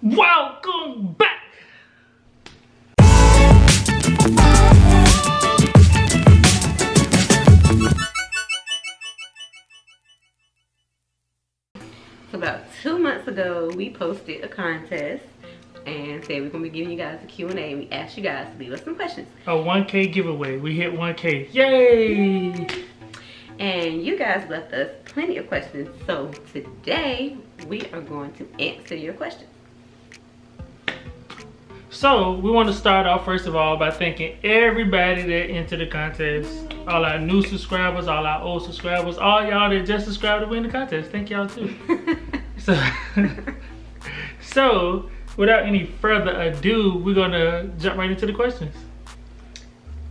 Welcome back. So about two months ago, we posted a contest and said we're gonna be giving you guys a Q&A and we asked you guys to leave us some questions. A 1K giveaway. We hit 1K. Yay! And you guys left us plenty of questions. So today, we are going to answer your questions. So we want to start off first of all by thanking everybody that entered the contest. All our new subscribers, all our old subscribers, all y'all that just subscribed to win the contest. Thank y'all too. so, so without any further ado, we're gonna jump right into the questions.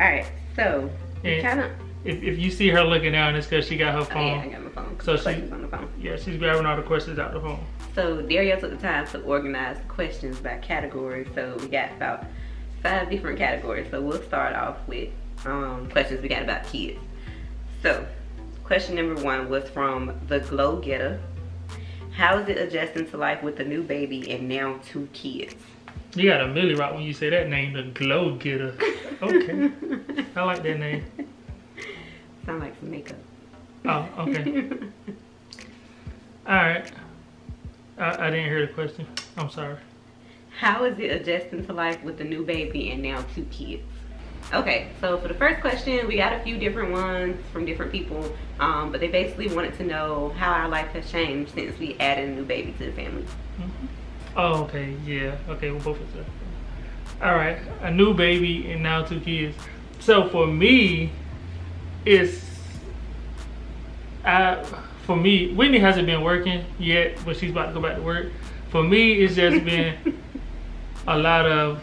All right, so kind if, if you see her looking down, it's because she got her Oh, phone. yeah, I got my phone. So So she- she's on the phone. yeah, she's grabbing all the questions out the phone. So Dario took the time to organize the questions by category. So we got about five different categories. So we'll start off with um, questions we got about kids. So question number one was from the Glow Getter. How is it adjusting to life with a new baby and now two kids? You got a Millie Rock when you say that name, the Glow Getter. Okay, I like that name. Sound like some makeup. Oh, okay. All right. I, I didn't hear the question. I'm sorry. How is it adjusting to life with a new baby and now two kids? Okay, so for the first question, we got a few different ones from different people, um, but they basically wanted to know how our life has changed since we added a new baby to the family. Oh, okay. Yeah. Okay. We'll both answer. All right. A new baby and now two kids. So for me, it's I for me, Whitney hasn't been working yet, but she's about to go back to work. For me, it's just been a lot of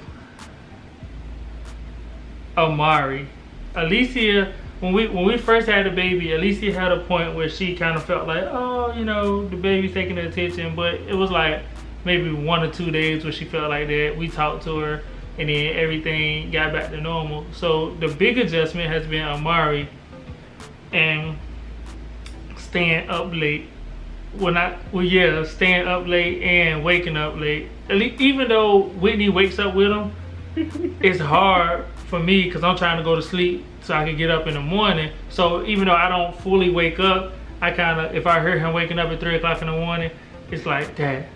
Amari. Aleecia, when we when we first had the baby, Aleecia had a point where she kind of felt like, oh, you know, the baby's taking the attention, but it was like maybe one or two days where she felt like that. We talked to her, and then everything got back to normal. So the big adjustment has been Amari, and staying up late. When I well yeah, staying up late and waking up late. At least, even though Whitney wakes up with him, it's hard for me because I'm trying to go to sleep so I can get up in the morning. So even though I don't fully wake up, I kind of, if I hear him waking up at 3 o'clock in the morning, it's like, dad,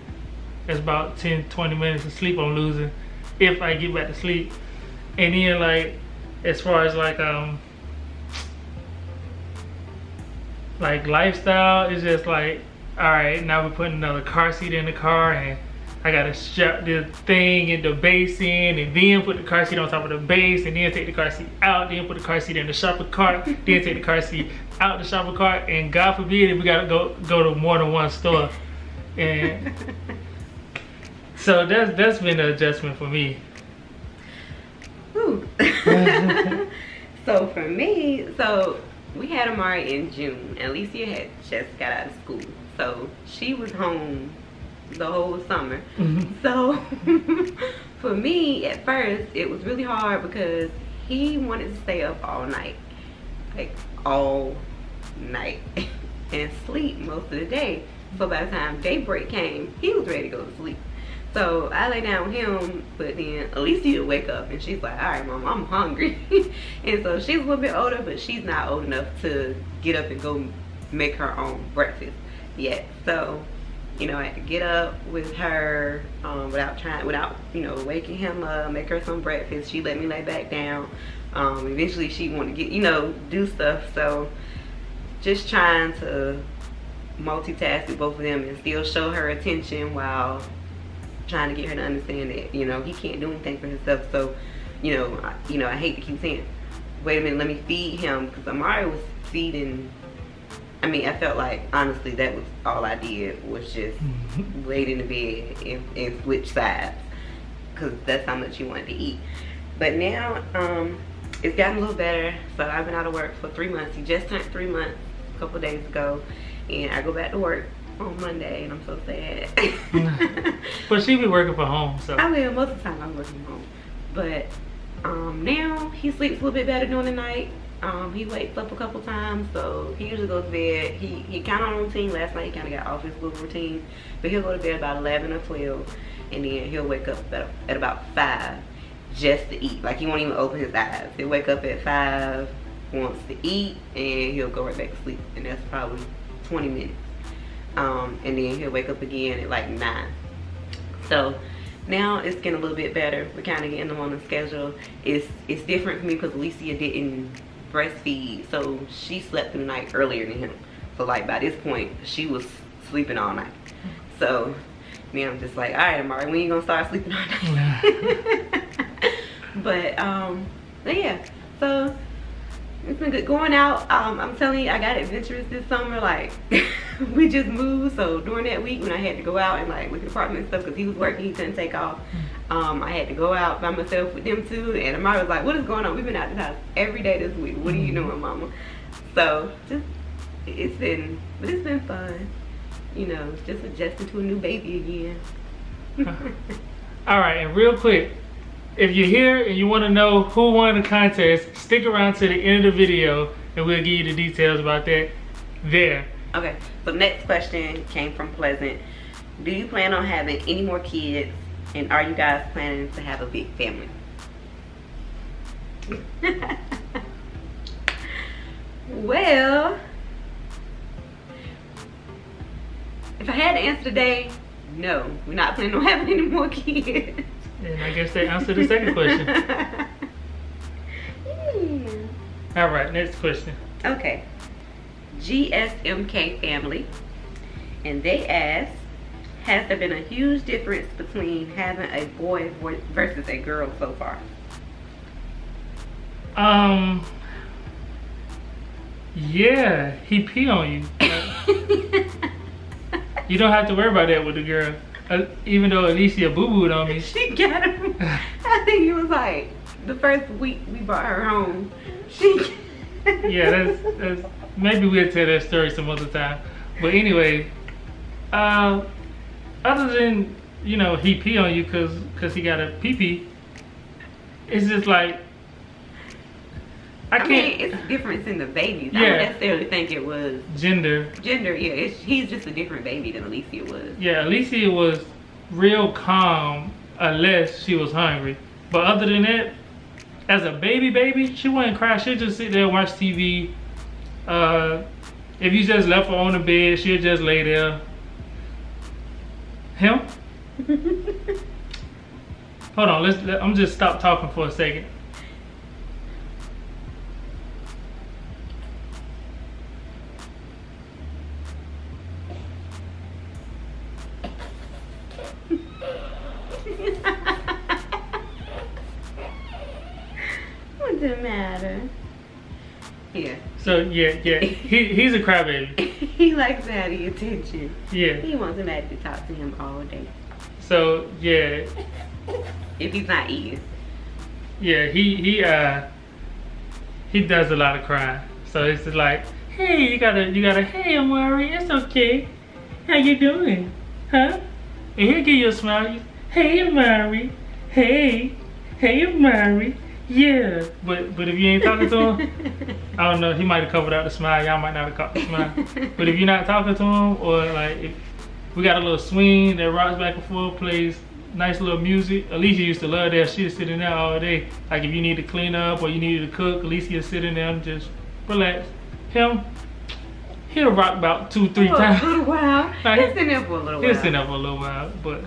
that's about 10, 20 minutes of sleep I'm losing if I get back to sleep. And then like, as far as like, um, like lifestyle, is just like, all right, now we're putting another car seat in the car and I gotta strap the thing in the base in and then put the car seat on top of the base and then take the car seat out, then put the car seat in the shopper cart, then take the car seat out the shopper cart and God forbid if we gotta go go to more than one store. And so that's that's been an adjustment for me. Whew. so for me, so we had Amari in June, and Aleecia had just got out of school, so she was home the whole summer. Mm-hmm. So for me, at first, it was really hard because he wanted to stay up all night, like all night, and sleep most of the day. So by the time daybreak came, he was ready to go to sleep. So I lay down with him, but then Aleecia wake up and she's like, all right, mom, I'm hungry. and so she's a little bit older, but she's not old enough to get up and go make her own breakfast yet. So, you know, I had to get up with her um, without trying, without, you know, waking him up, make her some breakfast. She let me lay back down. Um, eventually she wanted to get, you know, do stuff. So just trying to multitask with both of them and still show her attention while trying to get her to understand that you know he can't do anything for himself. So, you know, I, you know, I hate to keep saying, wait a minute, let me feed him because Amari was feeding. I mean, I felt like honestly that was all I did was just laid in the bed and, and switch sides because that's how much he wanted to eat. But now, um, it's gotten a little better. So I've been out of work for three months. He just turned three months a couple days ago, and I go back to work on Monday, and I'm so sad. But she be working from home, so I will most of the time I'm working from home, but um, now he sleeps a little bit better during the night. Um, he wakes up a couple times, so he usually goes to bed. He he kind of on routine. Last night he kind of got off his little routine, but he'll go to bed about 11 or 12, and then he'll wake up at, at about five just to eat. Like he won't even open his eyes. He'll wake up at five, wants to eat, and he'll go right back to sleep. And that's probably 20 minutes. Um, and then he'll wake up again at like nine. So now it's getting a little bit better. We're kind of getting them on the schedule. It's it's different for me because Aleecia didn't breastfeed, so she slept through the night earlier than him. So like by this point, she was sleeping all night. So me, I'm just like, all right, Amari, when you gonna start sleeping all night? but um, but yeah, so it's been good going out. Um, I'm telling you, I got adventurous this summer. Like we just moved, so during that week when I had to go out and like look at apartment and stuff because he was working, he couldn't take off. Um, I had to go out by myself with them too. And Amari was like, "What is going on? We've been out the house every day this week. What are you doing, Mama?" So just it's been, but it's been fun. You know, just adjusting to a new baby again. All right, and real quick, if you're here and you want to know who won the contest, stick around to the end of the video and we'll give you the details about that there. Okay, so next question came from Pleasant. Do you plan on having any more kids and are you guys planning to have a big family? well, if I had to answer today, no, we're not planning on having any more kids. And I guess that answered the second question. yeah. All right, next question. Okay. GSMK family. And they ask, has there been a huge difference between having a boy versus a girl so far? Um, yeah, he pee on you. you don't have to worry about that with the girl. Even though Aleecia boo-booed on me. she got him. I think he was like the first week we brought her home. She yeah, that's, that's maybe we'll tell that story some other time. But anyway, uh, other than you know he pee on you because because he got a pee pee, it's just like I, I can't. mean, it's a difference in the babies. I don't necessarily think it was gender. gender. Yeah, he's just a different baby than Aleecia was. Yeah, Aleecia was real calm unless she was hungry. But other than that, as a baby baby, she wouldn't cry. She'd just sit there and watch TV. Uh, if you just left her on the bed, she'd just lay there. Him? Hold on, let's. Let, I'm just stop talking for a second. What's the matter? Yeah. So yeah, yeah, he he's a crybaby. he likes to have the attention. Yeah. He wants somebody to talk to him all day. So yeah, If he's not eating. Yeah, he he uh he does a lot of crying. So it's just like, hey, you gotta you gotta hey Amari, it's okay. How you doing? Huh? And he'll give you a smile. You, hey Amari, hey, hey Amari. Yeah. But but if you ain't talking to him, I don't know, he might have covered out the smile, y'all might not have caught the smile. but if you're not talking to him or like if we got a little swing that rocks back and forth, plays nice little music. Aleecia used to love that. She'd sit in there all day. Like if you need to clean up or you needed to cook, Aleecia sit in there and just relax. Him, he'll rock about two, three for a little while. Like, He's sitting there for a little He'll while. sit there for a little while, but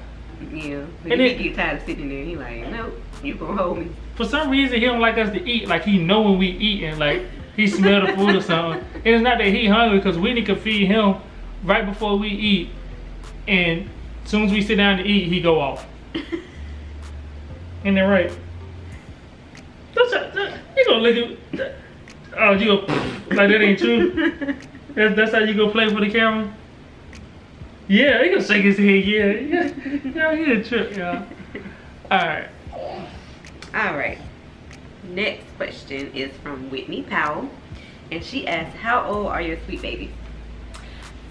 Yeah. But And if it- he get tired of sitting there, he like, nope, you gonna hold me. for some reason he don't like us to eat. Like he know when we eat and like he smell the food or something. And it's not that he hungry because Whitney could feed him right before we eat, and as soon as we sit down to eat, he go off. Ain't that right? That's a, you gonna look at oh you go like that ain't true. That's, that's how you go play for the camera. Yeah, he gonna shake his head. Yeah, yeah, yeah. He a trip, y'all. All right. All right. Next question is from Whitney Powell. And she asks, how old are your sweet babies?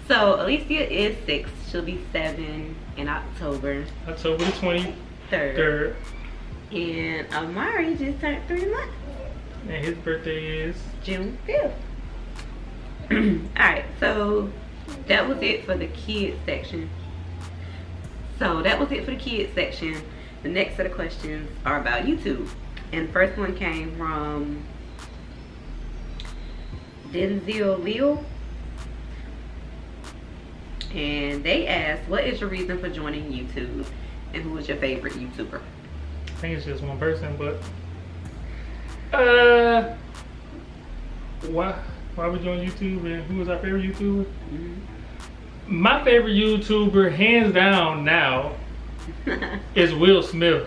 So Aleecia is six. She'll be seven in October October the twenty 3rd. third, And Amari just turned three months. and his birthday is. June 5th. Alright, so that was it for the kids section. So that was it for the kids section. The next set of questions are about YouTube. And the first one came from Denzel Leo. And they asked, what is your reason for joining YouTube? And who is your favorite YouTuber? I think it's just one person, but uh why why we join YouTube and who is our favorite YouTuber? Mm -hmm. My favorite YouTuber, hands down now, is Will Smith.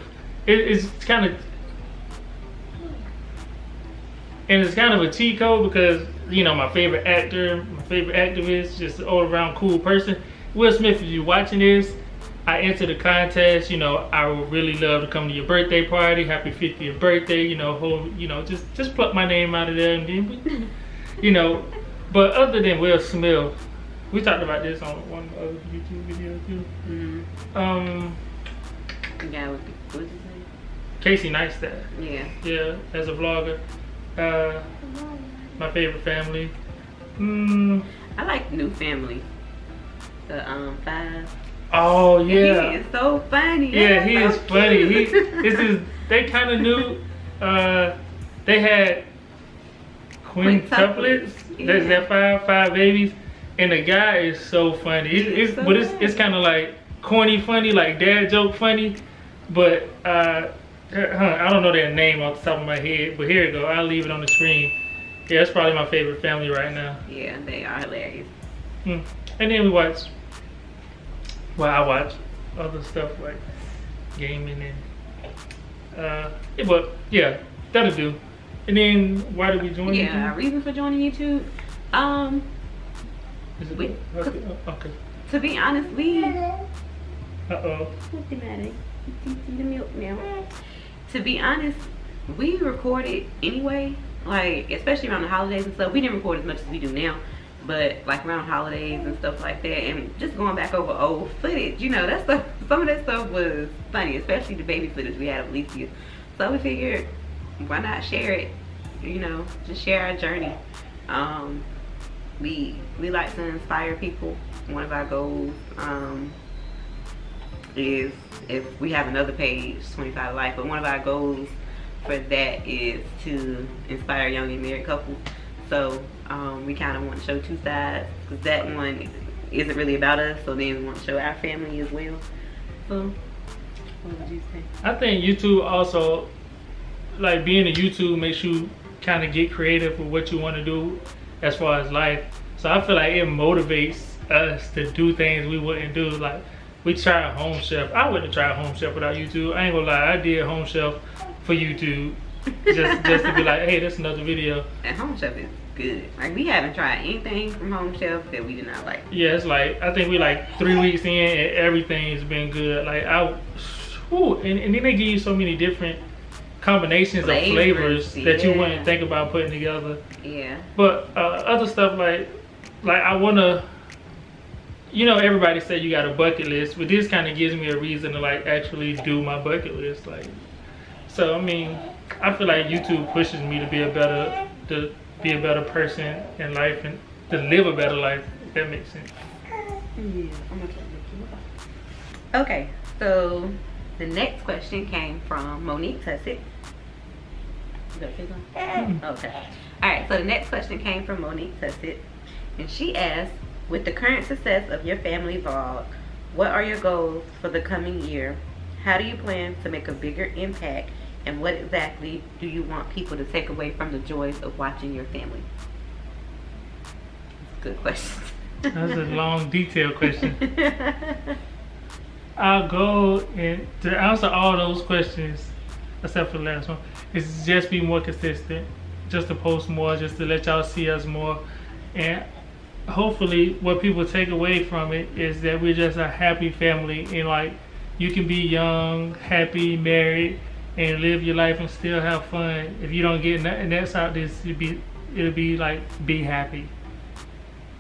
It, it's kind of and it's kind of a cheat code because you know my favorite actor, my favorite activist, just an all around cool person. Will Smith, if you're watching this, I entered the contest. You know, I would really love to come to your birthday party. Happy 50th birthday. You know, hold, you know, just just pluck my name out of there and then, you know. But other than Will Smith, we talked about this on one other YouTube video too. Mm -hmm. Um. Yeah, what's his name? Casey Neistat. Yeah. Yeah, as a vlogger. Uh, my favorite family. Mm. I like New Family. The um five. Oh yeah. He is so funny. Yeah, he so is cute. funny. He this is they kind of knew. Uh, they had quintuplets. Yeah. That's that five five babies, and the guy is so funny. It's, it's so but it's it's kind of like corny funny, like dad joke funny, but uh, I don't know their name off the top of my head. But here you go. I'll leave it on the screen. Yeah, that's probably my favorite family right now. Yeah, they are hilarious. Hmm. And then we watch well, I watch other stuff like gaming and uh, but yeah, that'll do. And then why did we join? Yeah, YouTube? reason for joining YouTube. Um, we, okay. okay. To be honest, we. Uh oh. What's the matter? the milk now. To be honest, we recorded anyway. Like especially around the holidays and stuff. We didn't record as much as we do now but like around holidays and stuff like that and just going back over old footage you know that stuff some of that stuff was funny especially the baby footage we had of Aleecia so we figured why not share it you know just share our journey um we we like to inspire people one of our goals um is if we have another page 25 life but one of our goals for that is to inspire young and married couples so um, we kind of want to show two sides because that one isn't really about us. So then we want to show our family as well. So what would you say? I think YouTube also, like being a YouTube makes you kind of get creative with what you want to do as far as life. So I feel like it motivates us to do things we wouldn't do. Like we tried Home Chef. I wouldn't try Home Chef without YouTube. I ain't gonna lie, I did Home Chef for YouTube. just just to be like, hey, that's another video. And Home Chef is good. Like we haven't tried anything from Home Chef that we did not like. Yeah, it's like I think we like three weeks in and everything's been good. Like I, whew, and, and then they give you so many different combinations flavors, of flavors yeah. that you wouldn't think about putting together. Yeah. But uh, other stuff like, like I wanna, you know, everybody said you got a bucket list, but this kind of gives me a reason to like actually do my bucket list. Like, so I mean, I feel like YouTube pushes me to be a better, to be a better person in life and to live a better life, if that makes sense. Yeah, okay, so the next question came from Monique Tussett. Mm-hmm. Okay. All right, so the next question came from Monique Tussett. And she asked, with the current success of your family vlog, what are your goals for the coming year? How do you plan to make a bigger impact and what exactly do you want people to take away from the joys of watching your family? Good question. That's a long, detailed question. Our goal in, to answer all those questions, except for the last one, is just be more consistent, just to post more, just to let y'all see us more. And hopefully what people take away from it is that we're just a happy family and like you can be young, happy, married, and live your life and still have fun. If you don't get nothing else out of this, it'll be it'll be like be happy.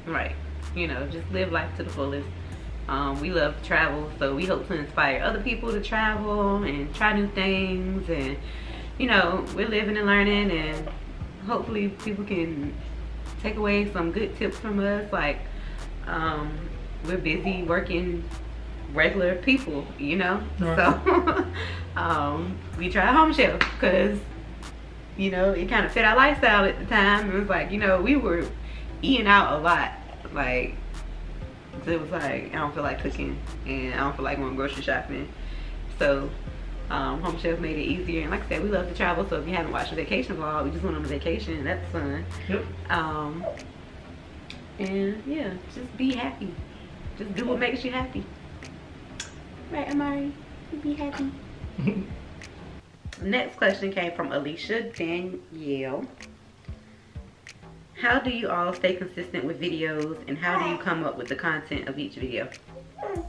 Right. You know, just live life to the fullest. Um, we love to travel, so we hope to inspire other people to travel and try new things. And you know, we're living and learning, and hopefully people can take away some good tips from us. Like um, we're busy working regular people, you know. Right. So um, we tried home chef because you know it kind of fit our lifestyle at the time. It was like you know we were eating out a lot, like. It was like I don't feel like cooking and I don't feel like going grocery shopping, so um, Home Chef made it easier. And like I said, we love to travel. So if you haven't watched the vacation vlog, we just went on a vacation. That's fun. Yep. Um, and yeah, just be happy. Just do what makes you happy. Right, Amari? Be happy. Next question came from Alicia Danielle. How do you all stay consistent with videos and how do you come up with the content of each video?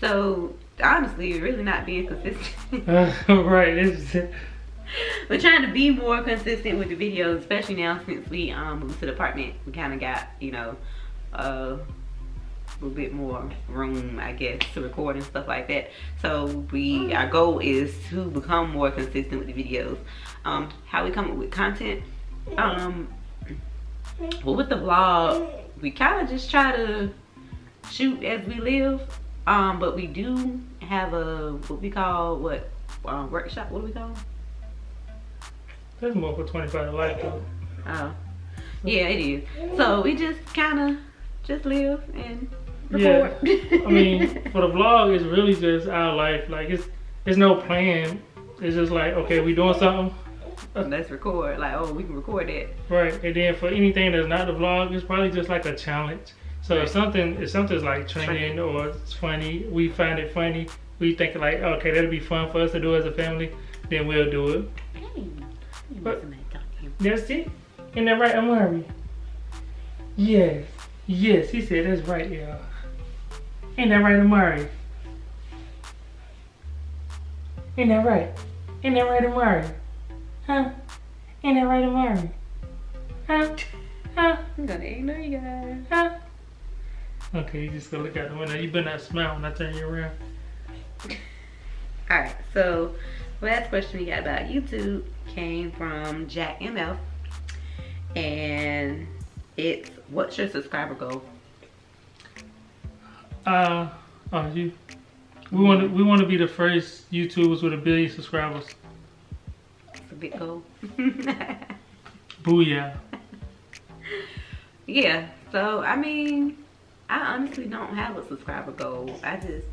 So honestly, really not being consistent. right. It's, We're trying to be more consistent with the videos, especially now since we um, moved to the apartment. We kind of got, you know, uh, a little bit more room, I guess, to record and stuff like that. So we, our goal is to become more consistent with the videos. Um, how we come up with content, um, well, with the vlog, we kind of just try to shoot as we live. Um, but we do have a what we call what uh, workshop. What do we call? it? that's more for 25 life though. Oh, yeah, it is. So we just kind of just live and Yeah. record. I mean, for the vlog, it's really just our life. Like it's it's no plan. It's just like okay, we doing something, let's record. Like, oh, we can record that. right? And then for anything that's not the vlog, it's probably just like a challenge. So if something if something's like trending or it's funny, we find it funny. We think like okay, that'll be fun for us to do as a family. Then we'll do it. Hey, But- missing that document. That's it. Isn't that right, Amari? Yes. Yes, he said that's right, y'all. Ain't that right, Amari? Ain't that right? Ain't that right, Amari? Huh? Ain't that right, Amari? Huh? Huh? I'm gonna ignore you guys. Huh? Okay, you just gonna look out the window. You better not smile when I turn you around. All right, so last question we got about YouTube came from Jack MF, and it's what's your subscriber goal? Uh, oh, you. We want to. We want to be the first YouTubers with a billion subscribers. It's a big goal. Booyah! yeah, so I mean, I honestly don't have a subscriber goal. I just,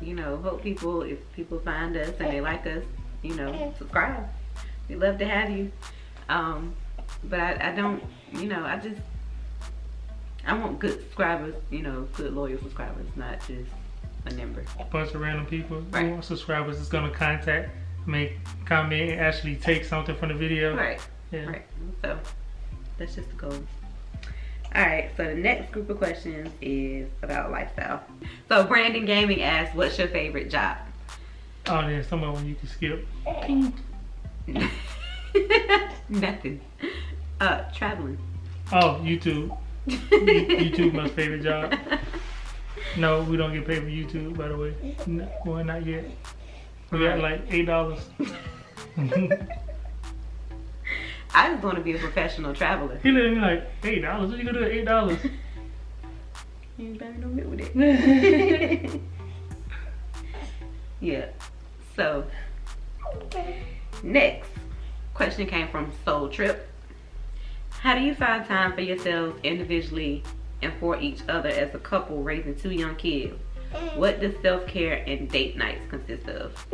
you know, hope people, if people find us and they like us, you know, subscribe. We love to have you. Um, but I, I don't, you know, I just, I want good subscribers, you know, good loyal subscribers, not just a number. A bunch of random people, Right. more subscribers is gonna contact, make comment, and actually take something from the video. Right. Yeah. Right. So that's just the goal. All right. So the next group of questions is about lifestyle. So Brandon Gaming asks, "What's your favorite job?" Oh, there's somewhere where you can skip. Nothing. Uh, traveling. Oh, YouTube. YouTube my favorite job. No, we don't get paid for YouTube, by the way. No, well, not yet. We got like eight dollars. I just want to be a professional traveler. he looked at me like eight dollars. What you gonna do with eight dollars? You better know me with it. yeah. So next question came from Soul Trip. How do you find time for yourselves individually and for each other as a couple raising two young kids? What does self-care and date nights consist of?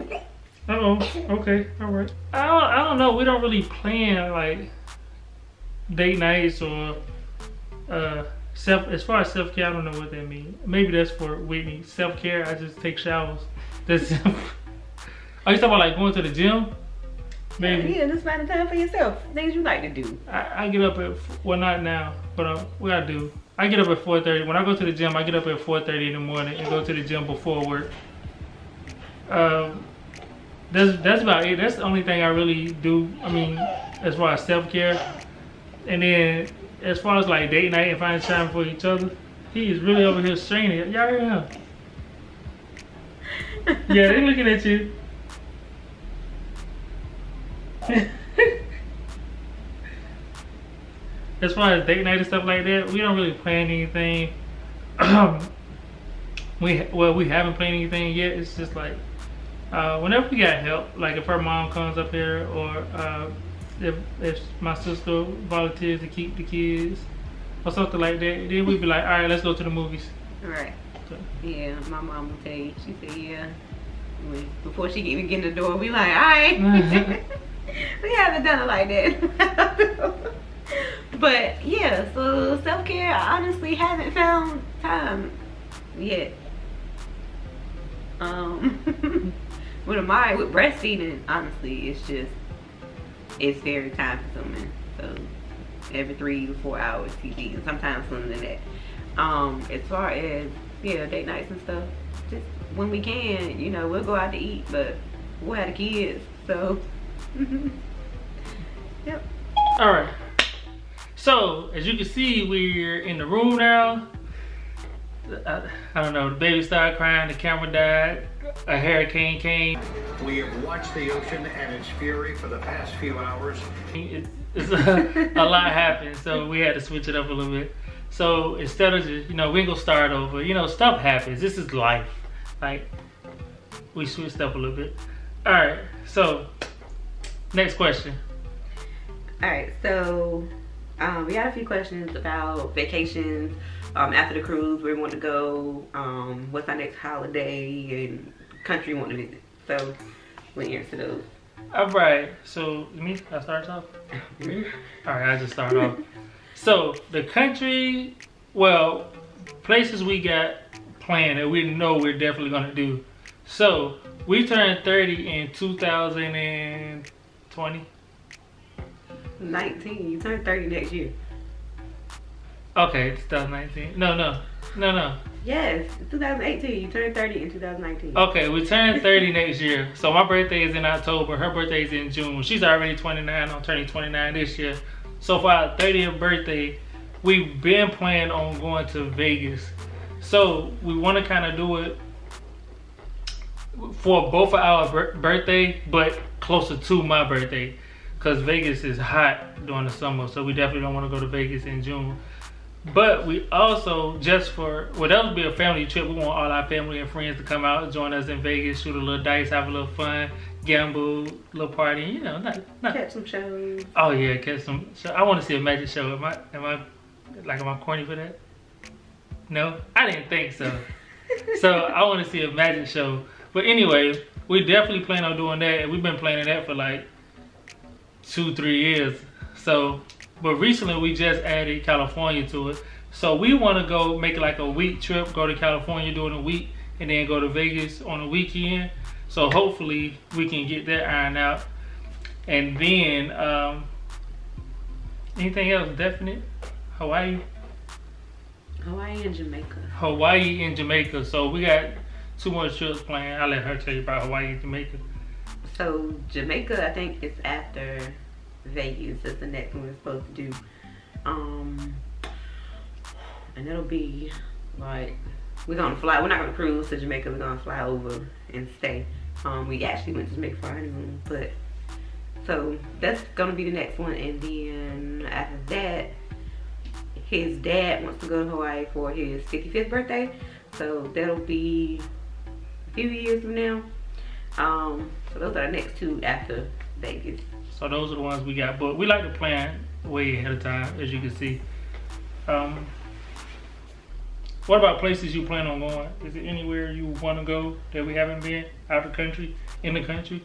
Oh, okay, all right. I don't, I don't know. We don't really plan like date nights or uh self. As far as self care, I don't know what that means. Maybe that's for Whitney. Self care, I just take showers. That's. Are you talking about like going to the gym? Maybe. Yeah, just find time for yourself. Things you like to do. I, I get up at f- well not now, but uh, what I do, I get up at 4:30. When I go to the gym, I get up at 4:30 in the morning and go to the gym before work. Um, that's that's about it. That's the only thing I really do. I mean, as far as self care, and then as far as like date night and finding time for each other, he is really over here straining. Y'all hear him? Yeah, they looking at you. as far as date night and stuff like that, we don't really plan anything. we well we haven't planned anything yet. It's just like uh, whenever we got help, like if her mom comes up here or uh, if if my sister volunteers to keep the kids or something like that, then we'd be like, all right, let's go to the movies. Right. So. Yeah, my mom will tell you. She said, yeah. When, before she even get in the door, we like, all right. we haven't done it like that. but yeah, so self care, I honestly haven't found time yet. Um, with Amari, with breastfeeding, honestly, it's just, it's very time consuming. So every three to four hours TV, and sometimes sooner than that. Um, as far as yeah, date nights and stuff, just when we can, you know, we'll go out to eat, but we'll have the kids, so. yep. All right. So as you can see, we're in the room now. I, I don't know, the baby started crying, the camera died, a hurricane came. We have watched the ocean and its fury for the past few hours. It, it's a, a lot happened, so we had to switch it up a little bit. So instead of just, you know, we gonna start over. You know, stuff happens. This is life. Like, we switched up a little bit. All right, so next question. All right, so um, we had a few questions about vacations um, after the cruise, where we want to go, um, what's our next holiday, and country we want to visit. So we answer those. All right, so me, I start off. All right, I just start off. So the country, well, places we got planned that we know we're definitely gonna do. So we turned 30 in 2020. 19. You turn 30 next year. Okay, 2019. No, no, no, no. Yes, 2018. You turned 30 in 2019. Okay, we turn 30 next year. So my birthday is in October. Her birthday is in June. She's already 29. I'm turning 29 this year. So for our 30th birthday, we've been planning on going to Vegas. So we want to kind of do it for both of our birthday, but closer to my birthday. Because Vegas is hot during the summer. So we definitely don't want to go to Vegas in June. But we also, just for, well, that would be a family trip. We want all our family and friends to come out, join us in Vegas, shoot a little dice, have a little fun, gamble, little party, you know, not, not. Catch some shows. Oh yeah, catch some show. I want to see a magic show. Am I, am I, like, am I corny for that? No? I didn't think so. so I want to see a magic show. But anyway, we definitely plan on doing that. And we've been planning that for like two, three years. So but recently we just added California to it. So we want to go make like a week trip, go to California during a week, and then go to Vegas on a weekend. So hopefully we can get that ironed out. And then, um, anything else definite? Hawaii? Hawaii and Jamaica. Hawaii and Jamaica. So we got two more trips planned. I'll let her tell you about Hawaii and Jamaica. So Jamaica, I think it's after Vegas. That's the next one we're supposed to do. Um, and it'll be like we're gonna fly. We're not gonna cruise to Jamaica. We're gonna fly over and stay. Um, we actually went to Jamaica for our honeymoon, but so that's gonna be the next one. And then after that, his dad wants to go to Hawaii for his 55th birthday. So that'll be a few years from now. Um, so those are the next two after Vegas. So those are the ones we got. But we like to plan way ahead of time, as you can see. Um, what about places you plan on going? Is it anywhere you want to go that we haven't been out of the country, in the country?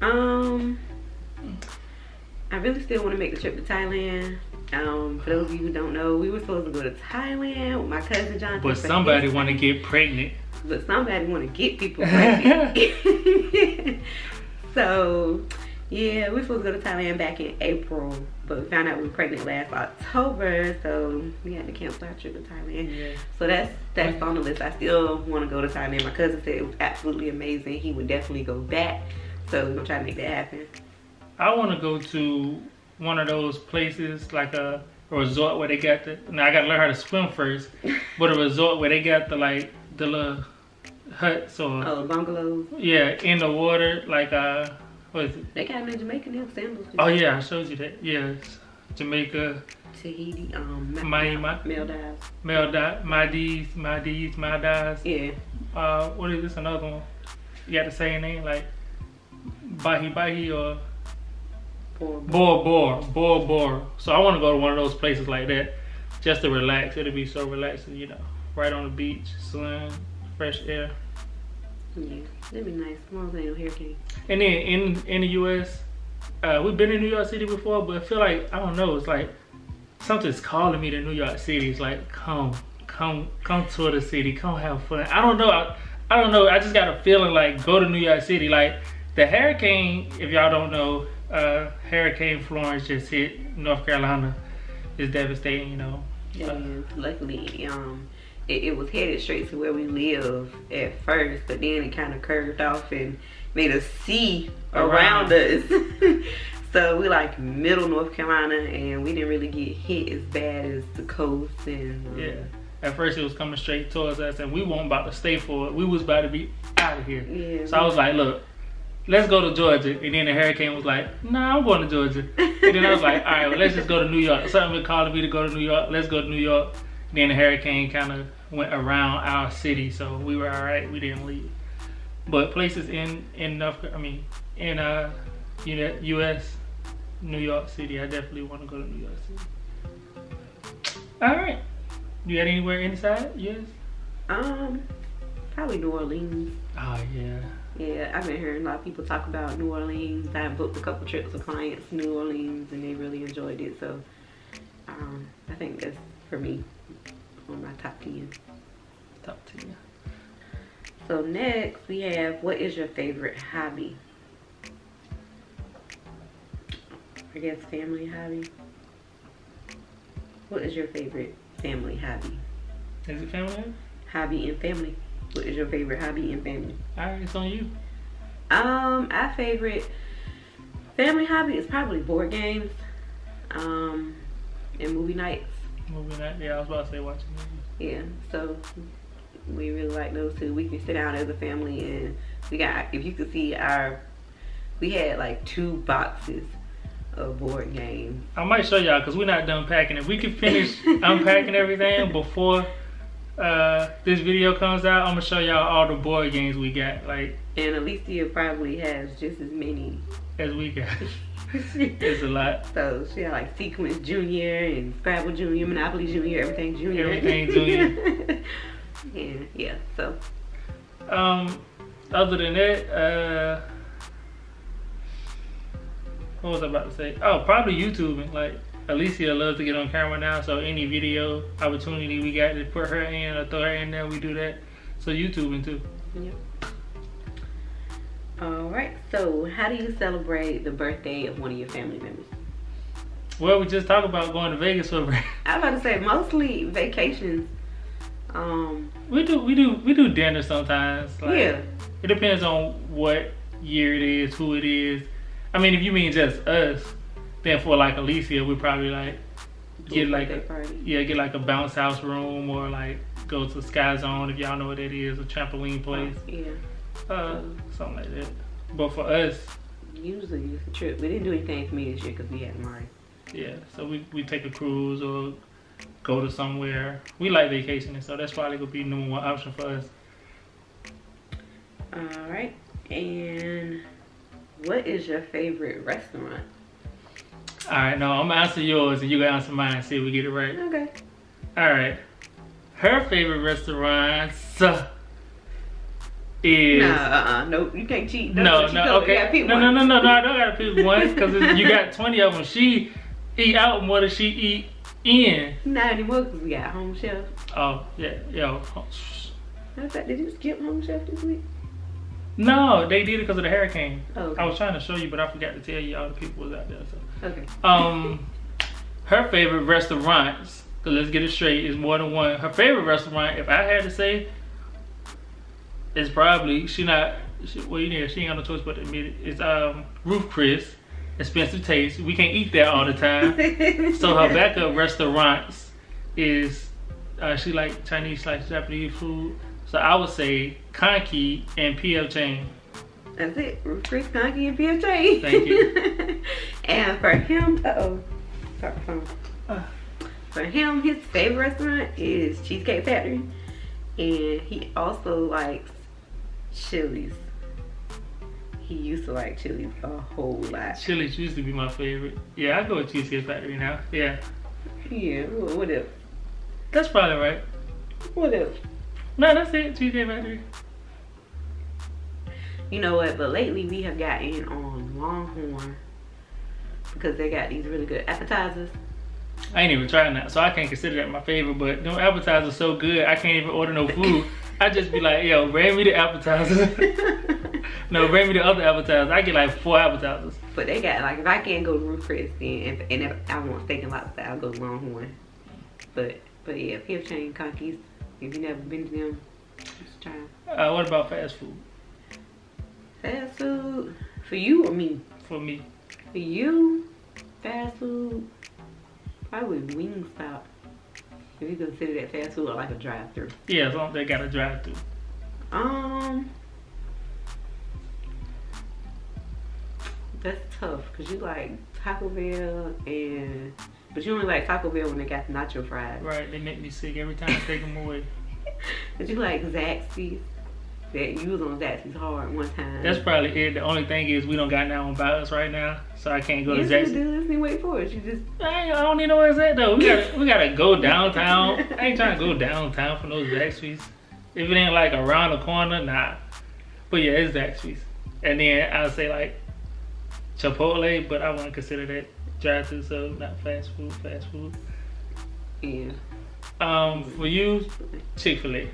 Um, I really still want to make the trip to Thailand. Um, for those of you who don't know, we were supposed to go to Thailand with my cousin John. But somebody want to get pregnant. But somebody want to get people pregnant. so yeah, we supposed to go to Thailand back in April, but we found out we were pregnant last October, so we had to cancel our trip to Thailand. Yeah. So that's that's on the list. I still want to go to Thailand. My cousin said it was absolutely amazing. He would definitely go back, so we're gonna try to make that happen. I want to go to one of those places like a, a resort where they got the. Now I gotta learn how to swim first, but a resort where they got the like the little huts or oh bungalows. Yeah, in the water like uh what is it? They got them in Jamaica now, sandals. Oh yeah, I showed you that. Yes, Jamaica, Tahiti, um, Ma- Maldives. Maldives, Maldives, Maldives, Maldives. Yeah. Uh, what is this? Another one? You got the same name like Bahi Bahi or Or Bora Bora, Bora Bora. So I want to go to one of those places like that, just to relax. It'll be so relaxing, you know, right on the beach, sun, fresh air. yeah, that'd be nice. As long as ain't no hurricane. And then in in the U.S., uh, we've been in New York City before, but I feel like I don't know. It's like something's calling me to New York City. It's like come, come, come tour the city, come have fun. I don't know. I, I don't know. I just got a feeling like go to New York City. Like the hurricane, if y'all don't know, uh, Hurricane Florence just hit North Carolina. It's devastating, you know. Uh, luckily, um, it, it was headed straight to where we live at first, but then it kind of curved off and made a sea around, Around. us. so we like middle North Carolina, and we didn't really get hit as bad as the coast and um, yeah. At first, it was coming straight towards us, and we weren't about to stay for it. We was about to be out of here. Yeah. So I was like, look, let's go to Georgia. And then the hurricane was like, nah, I'm going to Georgia. And then I was like, all right, well, let's just go to New York. Something was calling me to go to New York. Let's go to New York. And then the hurricane kind of went around our city, so we were all right. We didn't leave. But places in in North, I mean, in uh, you know, U.S., New York City, I definitely want to go to New York City. All right. You got anywhere inside? Yes. um, probably New Orleans. Oh yeah. Yeah, I've been hearing a lot of people talk about New Orleans. I booked a couple trips with clients to New Orleans, and they really enjoyed it. So, um, I think that's for me on my top ten. Top ten. So next we have what is your favorite hobby? I guess family hobby. What is your favorite family hobby? Is it family? Hobby and family. What is your favorite hobby and family? All right, it's on you. Um, our favorite family hobby is probably board games, um, and movie nights. Movie night. Yeah, I was about to say watching movies. Yeah, so we really like those two. We can sit down as a family and we got, if you could see our, we had like two boxes of board games. I might show y'all because we're not done packing. If we can finish unpacking everything before uh, this video comes out, I'm gonna show y'all all the board games we got, like And Aleecia probably has just as many. as we got. it's a lot. So she had like Sequence Junior and Scrabble Junior, Monopoly Junior, everything Junior. Everything Junior. yeah, yeah, so Um, other than that, uh, what was I about to say? Oh, probably YouTubing. Like Aleecia loves to get on camera now, so any video opportunity we got to put her in or throw her in there, we do that. So YouTubing too. Yep. All right. So, how do you celebrate the birthday of one of your family members? Well, we just talked about going to Vegas for. I was about to say mostly vacations. Um, We do, we do, we do dinner sometimes. Like, yeah, It depends on what year it is, who it is. I mean, if you mean just us, then for like Aleecia, we probably like get like a, party. yeah, get like a bounce house room or like go to Sky Zone if y'all know what that is, a trampoline place, Yeah. Uh, something like that. But for us, Usually it's a trip. We didn't do anything for me this year because we had Mari. yeah, so we we take a cruise or go to somewhere. We like vacationing, so that's probably gonna be number one option for us. All right. And what is your favorite restaurant? All right, no, I'm gonna answer yours and you gonna answer mine. See if we get it right. Okay. All right. Her favorite restaurants is Nah, uh-uh. Nope, you can't cheat. That's no, no, told okay. No, no, no, no, no. I don't gotta pick one because you got twenty of them. She eat out more than she eat in. Not anymore because we got home chef. Oh yeah, yo. Matter of did you skip home chef this week? No, they did it because of the hurricane. Oh, okay. I was trying to show you, but I forgot to tell you all the people was out there. So. Okay. Um, her favorite restaurants. Cause let's get it straight. Is more than one. Her favorite restaurant, if I had to say, is probably she not. She, well, you know, she ain't got no choice but to admit it. It's um Ruth's Chris, expensive taste. We can't eat there all the time. so her backup restaurants is uh, she like Chinese, like Japanese food. So I would say Kanki and PF Chang. That's it. Chris Kanki and PFJ. Thank you. and for him, uh oh. Sorry, phone. for him, his favorite restaurant is Cheesecake Factory, and he also likes Chili's. He used to like Chili's a whole lot. Chili's used to be my favorite. Yeah, I go with Cheesecake Factory now. Yeah, Yeah, wha- what else? that's probably right. What else? No, that's it. Cheesecake Factory. You know what? But lately we have gotten on Longhorn because they got these really good appetizers. I ain't even trying that, so I can't consider that my favorite. But them appetizers so good, I can't even order no food. I just be like, yo, bring me the appetizers. no, bring me the other appetizers. I get like four appetizers. But they got like if I can't go to Ruth Chris, then if, and if I want steak and lobster, I'll go to Longhorn. But but yeah, Pip Chain Kanki's. If you never been to them, just try. Uh, what about fast food fast food for you or me. for me? For you, fast food, probably Wingstop. If you consider that fast food or like a drive-through. Yeah, as long as they got a drive through. Um, that's tough because you like Taco Bell and but you only like Taco Bell when they got the nacho fries. Right, they make me sick every time I take them away. But you like Zaxby's. That you was on Zaxby's hard one time. That's probably it. The only thing is we don't got that one by us right now, so I can't go to yes, Jackson. you do. Listen, wait for it. You just I, I don't even know where it's at though. We gotta we gotta go downtown. I ain't trying to go downtown for those Zaxby's. If it ain't like around the corner, nah. But yeah, it's Zaxby's. And then I'll say like Chipotle, but I wouldn't consider that drive through, so not fast food, fast food. yeah. Um, for you, Chick fil A.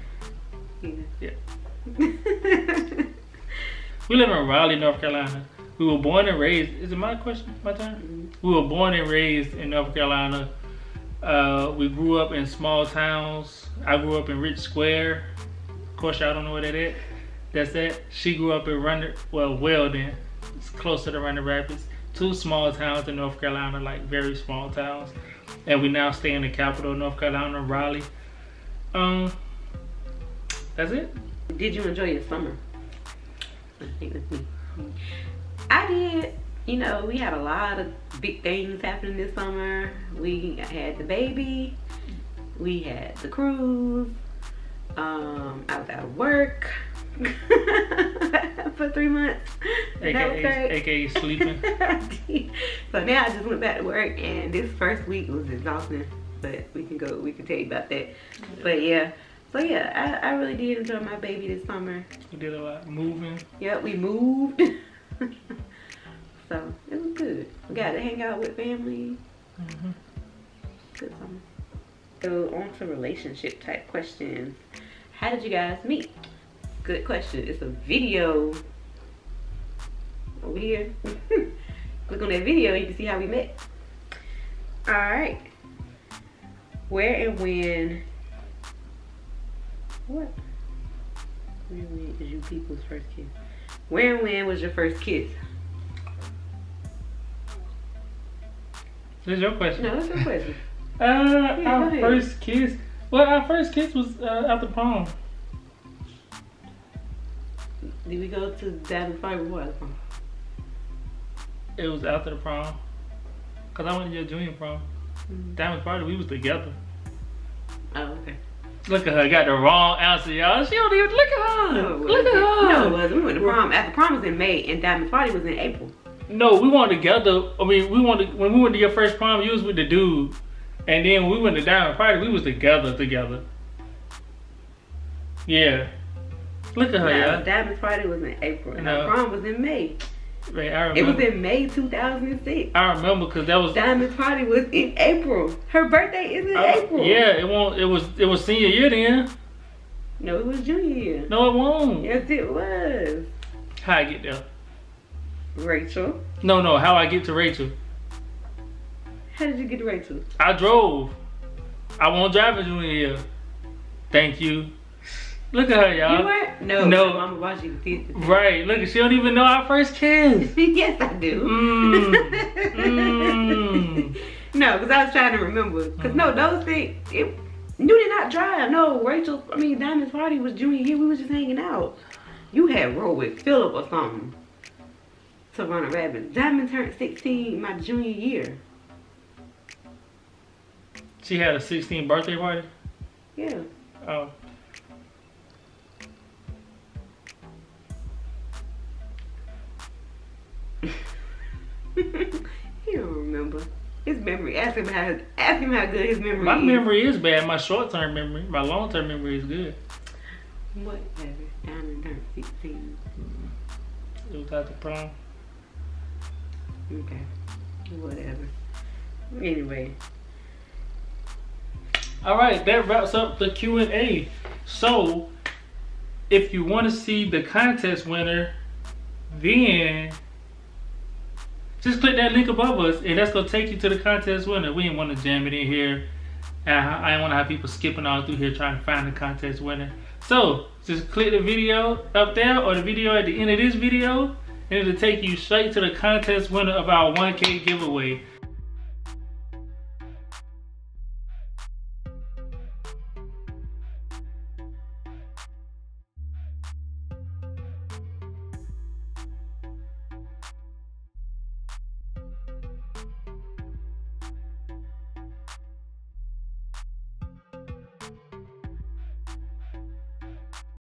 Yeah. Yeah. We live in Raleigh, North Carolina. We were born and raised. Is it my question? My turn? We were born and raised in North Carolina. Uh, we grew up in small towns. I grew up in Rich Square. Of course, y'all don't know where that is. That's it. She grew up in Roanoke, well, Weldon. It's closer to the Roanoke Rapids. Two small towns in North Carolina, like very small towns. And we now stay in the capital of North Carolina, Raleigh. Um, that's it. Did you enjoy your summer? I think that's me. I did. You know, we had a lot of big things happening this summer. We had the baby. We had the cruise. Um, I was out of work for three months. AKA. AKA sleeping. so now I just went back to work, and this first week was exhausting. But we can go. We can tell you about that. But yeah. So yeah, I, I really did enjoy my baby this summer. We did a lot moving. Yep, we moved. so it was good. We got to hang out with family. hmm Good summer. So on to relationship type questions. How did you guys meet? Good question. It's a video over here. Click on that video, you can see how we met. All right. Where and when? What? Where and when is you people's first kiss? Where and when was your first kiss? This is your question. No, that's your question. Uh, go our first kiss. Well, our first kiss was uh, after prom. Did we go to Diamond Fire before the prom? It was after the prom. Cause I went to your junior prom. Mhm. Diamond party, we was together. Oh, okay. Look at her, got the wrong answer, y'all. She don't even look at her. No, look at her. No, it wasn't. We went to prom. After prom was in May, and Diamond Party was in April. No, we weren't together. I mean, we wanted when we went to your first prom. You was with the dude, and then we went to Diamond Party. We was together, together. Yeah. Look at her, No, y'all. Diamond Party was in April, and No. our prom was in May. Right, I It was in May 2006. I remember because that was. Diamond Party was in April. Her birthday is in I- April. yeah, it won't. It was. It was senior year then. No, it was junior year. No, it won't. Yes, it was. How I get there? Rachel. No, no. How I get to Rachel? How did you get to Rachel? I drove. I won't drive in junior year. Thank you. Look at her, y'all. you weren't? No. no. Mama watched you. Right. Look, she don't even know our first kiss. yes, I do. Mm. Mm. no, because I was trying to remember. Because no, those things, it, you did not drive. No, Rachel, I mean, Diamond's party was junior year. We was just hanging out. You had rode with Philip or something to Roanoke Rapids. Diamond turned 16 my junior year. She had a 16th birthday party. Yeah. Oh. He don't remember. His memory. Ask him how ask him how good his memory My is. memory is bad. My short term memory. My long term memory is good. Whatever. Diamond turned 16. It was at the prom. Okay. Whatever. Anyway. All right, that wraps up the Q and A. So, if you want to see the contest winner, then just click that link above us, and that's gonna take you to the contest winner. We didn't want to jam it in here. And I I didn't want to have people skipping all through here trying to find the contest winner. So just click the video up there or the video at the end of this video, and it'll take you straight to the contest winner of our 1K giveaway.